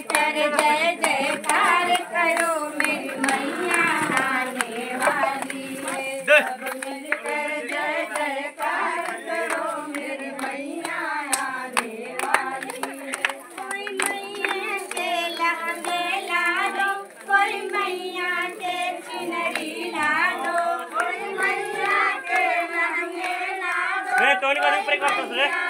मिलकर जय जयकार करो मेरी मैया आने वाली है। सब मिलकर जय जयकार करो मेरी मैया आने वाली है। कोई मैया के लहंगे ला दो कोई मैया के चुनरी ला दो कोई मैया के लहंगे ला दो रे टोनी का ऊपर एक बार रे मैया के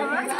Come on.